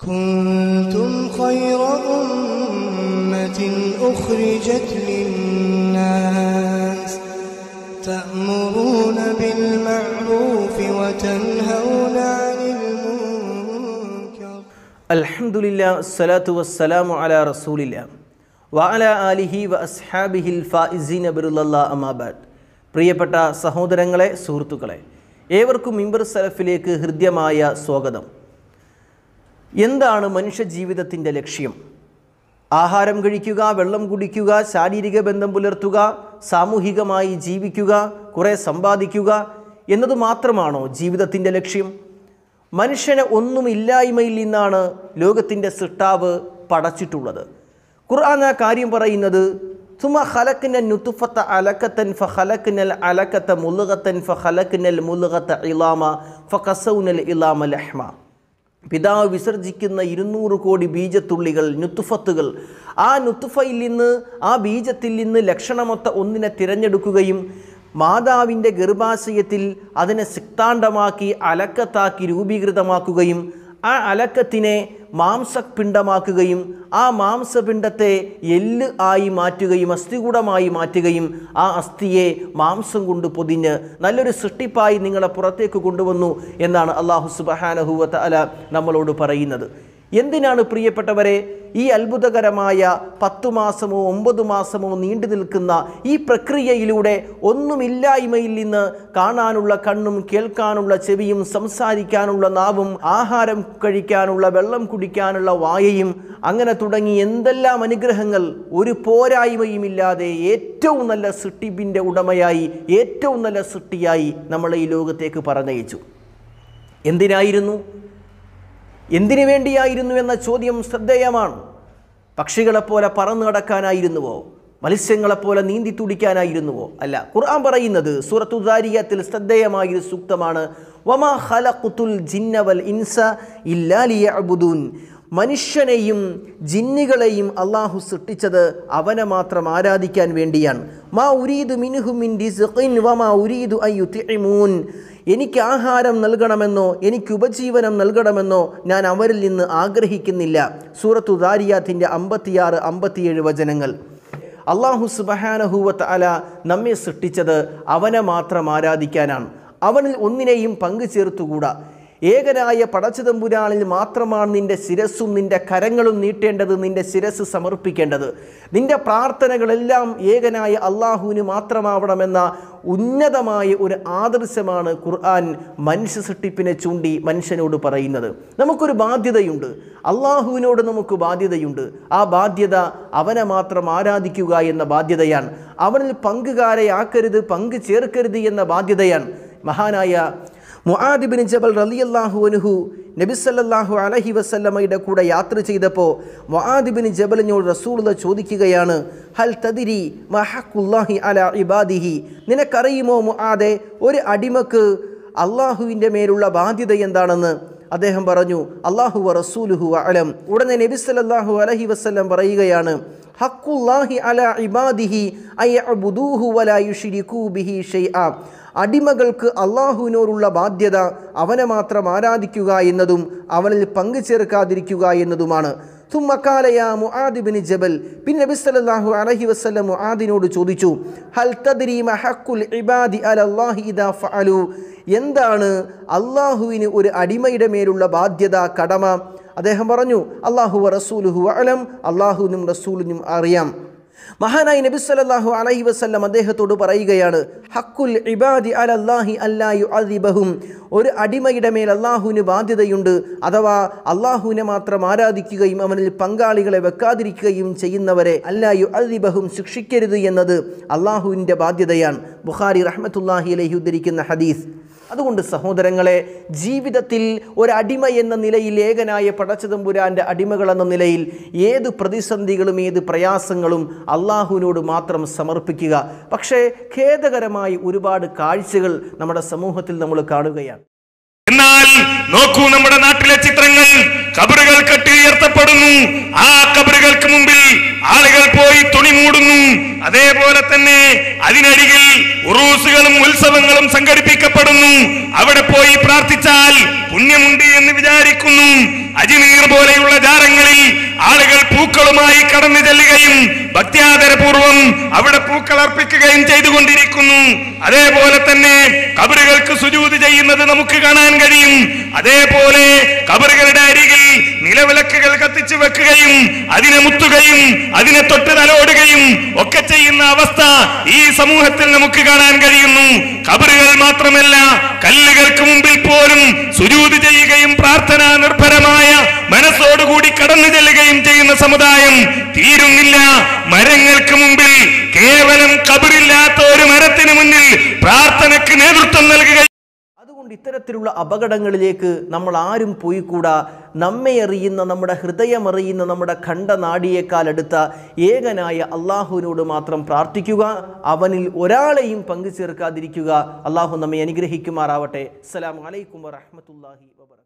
كنتم خير أمة أخرجت للناس تأمرون بالمعروف وتنهون عن المنكر അൽഹംദുലില്ല സ്വലാത്തു വസ്സലാമു അല റസൂലില്ല വഅല ആലിഹി വ അസ്ഹാബിഹിൽ ഫായിസീൻ അബിറുല്ല അമാബാദ് പ്രിയപ്പെട്ട സഹോദരങ്ങളെ സുഹൃത്തുക്കളെ ഏവർക്കും മിമ്പർ സലഫിലേക്ക് ഹൃദ്യമായ സ്വാഗതം എന്താണ് മനുഷ്യ ജീവിതത്തിന്റെ ലക്ഷ്യം? ആഹാരം കഴിക്കുക വെള്ളം കുടിക്കുക ശാരീരിക ബന്ധം പുലർത്തുക സാമൂഹികമായി ജീവിക്കുക കുറേ സമ്പാദിക്കുക എന്നത് മാത്രമാണോ ജീവിതത്തിന്റെ ലക്ഷ്യം? മനുഷ്യനെ ഒന്നുമില്ലായ്മയിൽ നിന്നാണ് ലോകത്തിന്റെ സൃഷ്ടാവ് പടച്ചിട്ടുള്ളത്. ഖുർആൻ ആ കാര്യം പറയുന്നത് സുമ ഹലക്കിനൽ നുത്തുഫത്ത അലക്കത്തൻ ഫ ഹലക്കിനൽ അലക്കത്ത മുലുകത്തൻ ഫ ഹലക്കിനൽ മുലുകത്ത ഇലാമ ഫ കസൗനൽ ഇലാമ ലഹ്മ. പിതാവ് വിസർജിക്കുന്ന ഇരുന്നൂറ് കോടി ബീജത്തുള്ളികൾ നുത്തുഫത്തുകൾ. ആ നുത്തുഫയിൽ നിന്ന് ആ ബീജത്തിൽ നിന്ന് ലക്ഷണമൊത്ത ഒന്നിനെ തിരഞ്ഞെടുക്കുകയും മാതാവിന്റെ ഗർഭാശയത്തിൽ അതിനെ സിക്താണ്ഡമാക്കി അലക്കത്താക്കി രൂപീകൃതമാക്കുകയും ആ അലക്കത്തിനെ മാംസപിണ്ഡമാക്കുകയും ആ മാംസപിണ്ഡത്തെ എല്ല് ആയി മാറ്റുകയും അസ്ഥികൂടമായി മാറ്റുകയും ആ അസ്ഥിയെ മാംസം കൊണ്ട് പൊതിഞ്ഞ് നല്ലൊരു സൃഷ്ടിപ്പായി നിങ്ങളെ പുറത്തേക്ക് കൊണ്ടുവന്നു എന്നാണ് അള്ളാഹു സുബഹാനഹുവത്ത അല നമ്മളോട് പറയുന്നത്. എന്തിനാണ് പ്രിയപ്പെട്ടവരെ? ഈ അത്ഭുതകരമായ പത്തു മാസമോ ഒമ്പത് മാസമോ നീണ്ടു നിൽക്കുന്ന ഈ പ്രക്രിയയിലൂടെ ഒന്നുമില്ലായ്മയിൽ നിന്ന് കാണാനുള്ള കണ്ണും കേൾക്കാനുള്ള ചെവിയും സംസാരിക്കാനുള്ള നാവും ആഹാരം കഴിക്കാനുള്ള വെള്ളം കുടിക്കാനുള്ള വായയും അങ്ങനെ തുടങ്ങി എന്തെല്ലാം അനുഗ്രഹങ്ങൾ ഒരു പോരായ്മയുമില്ലാതെ ഏറ്റവും നല്ല സൃഷ്ടിപ്പിന്റെ ഉടമയായി ഏറ്റവും നല്ല സൃഷ്ടിയായി നമ്മളെ ഈ ലോകത്തേക്ക് പറഞ്ഞയച്ചു. എന്തിനായിരുന്നു? എന്തിനു വേണ്ടിയായിരുന്നു എന്ന ചോദ്യം ശ്രദ്ധേയമാണ്. പക്ഷികളെപ്പോലെ പറന്നു നടക്കാനായിരുന്നുവോ? മത്സ്യങ്ങളെപ്പോലെ നീന്തി തുടിക്കാനായിരുന്നുവോ? അല്ല ഖുർആൻ പറയുന്നത് സൂറത്തുദാരിയത്തിൽ ശ്രദ്ധേയമായൊരു സൂക്തമാണ്. വമാ ഖലഖുത്തുൽ ജിന്ന വൽ ഇൻസ ഇല്ലാ ലിയഅ്ബുദൂൻ. മനുഷ്യനെയും ജിന്നുകളെയും അള്ളാഹു സൃഷ്ടിച്ചത് അവനെ മാത്രം ആരാധിക്കാൻ വേണ്ടിയാണ്. മാ ഉരീദു മിൻഹുമിൻ റിസ്ഖിൻ വമാ ഉരീദു അയ്യുതിഇമൂൻ എനിക്ക് ആഹാരം നൽകണമെന്നോ എനിക്ക് ഉപജീവനം നൽകണമെന്നോ ഞാൻ അവരിൽ നിന്ന് ആഗ്രഹിക്കുന്നില്ല. സൂറത്തു ദാരിയാത്തിന്റെ അമ്പത്തിയാറ് അമ്പത്തിയേഴ് വചനങ്ങൾ. അള്ളാഹു സുബഹാനഹൂവത്ത് അല നമ്മെ സൃഷ്ടിച്ചത് അവനെ മാത്രം ആരാധിക്കാനാണ്. അവനിൽ ഒന്നിനെയും പങ്കു ചേർത്തുകൂടാ ഏകനായ പടച്ചതമ്പുരാളിൽ മാത്രമാണ് നിന്റെ ശിരസ്സും നിന്റെ കരങ്ങളും നീട്ടേണ്ടത് നിന്റെ ശിരസ് സമർപ്പിക്കേണ്ടത്. നിന്റെ പ്രാർത്ഥനകളെല്ലാം ഏകനായ അള്ളാഹുവിന് മാത്രമാവണമെന്ന ഉന്നതമായ ഒരു ആദർശമാണ് ഖുർആൻ മനുഷ്യ സൃഷ്ടിപ്പിനെ ചൂണ്ടി മനുഷ്യനോട് പറയുന്നത്. നമുക്കൊരു ബാധ്യതയുണ്ട്. അള്ളാഹുവിനോട് നമുക്ക് ബാധ്യതയുണ്ട്. ആ ബാധ്യത അവനെ മാത്രം ആരാധിക്കുക എന്ന ബാധ്യതയാണ്. അവനിൽ പങ്കുകാരെ ആക്കരുത് പങ്കു ചേർക്കരുത് എന്ന ബാധ്യതയാണ്. മഹാനായ മുആദിബിൻ ജബൽ റലിയല്ലാഹു അനുഹു നബിസല്ലാഹു അലഹി വസല്ലമ്മയുടെ കൂടെ യാത്ര ചെയ്തപ്പോൾ മുആദിബിൻ ജബലിനോട് റസൂൾ ചോദിക്കുകയാണ് ഹൽ തദിരി മഹക്കുല്ലാഹി അല ഇബാദിഹി? നിനക്കറിയുമോ മുആദെ ഒരു അടിമക്ക് അള്ളാഹുവിന്റെ മേലുള്ള ബാധ്യത എന്താണെന്ന്? അദ്ദേഹം പറഞ്ഞു അള്ളാഹു റസൂലുഹു അലം. ഉടനെ നബി സല്ലല്ലാഹു അലൈഹി വസല്ലം പറയുകയാണ് ഹക്കുല്ലാഹി അല ഇബാദിഹി അയ്യഅബുദൂഹു വലാ യുശ്രികൂ ബിഹി ഷൈഅ അടിമകൾക്ക് അള്ളാഹുവിനോടുള്ള ബാധ്യത അവനെ മാത്രം ആരാധിക്കുക എന്നതും അവനിൽ പങ്കു ചേർക്കാതിരിക്കുക എന്നതുമാണ്. ജബൽ. പിന്നെ നബി സല്ലല്ലാഹു അലൈഹി വസല്ലം ചോദിച്ചു ഹൽ ഇബാദി അലല്ലാഹി ഇദാ എന്താണ് അള്ളാഹുവിന് ഒരു അടിമയുടെ മേലുള്ള ബാധ്യത കടമ? അദ്ദേഹം പറഞ്ഞു അള്ളാഹു റസൂലുഹു അലം അള്ളാഹുവിനും റസൂലിനും അറിയാം. മഹാനായി നബി സല്ലല്ലാഹു അലൈഹി വസല്ലം അദ്ദേഹത്തോട് പറയുകയാണ് ഹക്കുൽ ഇബാദി അലല്ലാഹി അല്ലായു അദിബഹും ഒരു അടിമയുടെ മേൽ അള്ളാഹുവിന് ബാധ്യതയുണ്ട് അഥവാ അള്ളാഹുവിനെ മാത്രം ആരാധിക്കുകയും അവനിൽ പങ്കാളികളെ വെക്കാതിരിക്കുകയും ചെയ്യുന്നവരെ അല്ലായു അദിബഹും ശിക്ഷിക്കരുത് എന്നത് അള്ളാഹുവിന്റെ ബാധ്യതയാണ്. ബുഖാരി റഹ്മത്തുല്ലാഹി അലൈഹി ഉദ്ധരിക്കുന്ന ഹദീസ്. അതുകൊണ്ട് സഹോദരങ്ങളെ ജീവിതത്തിൽ ഒരടിമ എന്ന നിലയിൽ ഏകനായ പടച്ചതമ്പുരാന്റെ അടിമകൾ എന്ന നിലയിൽ ഏത് പ്രതിസന്ധികളും ഏത് പ്രയാസങ്ങളും അള്ളാഹുവിനോട് മാത്രം സമർപ്പിക്കുക. പക്ഷേ ഖേദകരമായി ഒരുപാട് കാഴ്ചകൾ നമ്മുടെ സമൂഹത്തിൽ നമ്മൾ കാണുകയാണ്. എന്നാൽ നോക്കൂ നമ്മുടെ നാട്ടിലെ ചിത്രങ്ങൾ. കബറുകൾ കെട്ടി ഉയർത്തപ്പെടുന്നു. ആ കബറുകൾക്ക് മുമ്പിൽ ആളുകൾ പോയി തുണി മൂടുന്നു. അതേപോലെ തന്നെ അതിനരികിൽ ഉറൂസുകളും ഉത്സവങ്ങളും സംഘടിപ്പിക്കപ്പെടുന്നു. അവിടെ പോയി പ്രാർത്ഥിച്ചാൽ പുണ്യമുണ്ട് എന്ന് വിചാരിക്കുന്നു. അജ്മീർ പോലെയുള്ള ജാരങ്ങളിൽ ആളുകൾ പൂക്കളുമായി കടന്നു ചെല്ലുകയും ഭക്ത്യാദരപൂർവം അവിടെ പൂക്കൾ അർപ്പിക്കുകയും ചെയ്തുകൊണ്ടിരിക്കുന്നു. അതേപോലെ തന്നെ കബറുകൾക്ക് സുജൂത് ചെയ്യുന്നത് നമുക്ക് കാണാൻ കഴിയും. അതേപോലെ കബറുകളുടെ അരികിൽ നിലവിളക്കുകൾ കത്തിച്ചു വെക്കുകയും അതിനെ മുത്തുകയും അതിനെ തൊട്ട് തലോടുകയും ഒക്കെ ചെയ്യുന്ന അവസ്ഥ ഈ സമൂഹത്തിൽ നമുക്ക് കാണാൻ കഴിയുന്നു. കബറുകൾ മാത്രമല്ല കല്ലുകൾക്ക് മുമ്പിൽ പോലും സുരൂത് ചെയ്യുകയും പ്രാർത്ഥനാ നിർഭരമായ മനസ്സോടുകൂടി കടന്നു ചെല്ലുകയും ചെയ്യുന്ന സമുദായം തീരുന്നില്ല. മരങ്ങൾക്ക് മുമ്പിൽ കേവലം കബറില്ലാത്ത ഒരു മരത്തിന് മുന്നിൽ പ്രാർത്ഥനക്ക് നേതൃത്വം നൽകുക ഇത്തരത്തിലുള്ള അപകടങ്ങളിലേക്ക് നമ്മൾ ആരും പോയിക്കൂടാ. നമ്മെ അറിയുന്ന നമ്മുടെ ഹൃദയമറിയുന്ന നമ്മുടെ ഖണ്ഡനാടിയേക്കാൾ അടുത്ത ഏകനായ അള്ളാഹുവിനോട് മാത്രം പ്രാർത്ഥിക്കുക. അവനിൽ ഒരാളെയും പങ്കുചേർക്കാതിരിക്കുക. അള്ളാഹു നമ്മെ അനുഗ്രഹിക്കുമാറാവട്ടെ. അസ്സലാമു വലൈക്കും വറഹ്മത്തുള്ളാഹി വബറകാതുഹു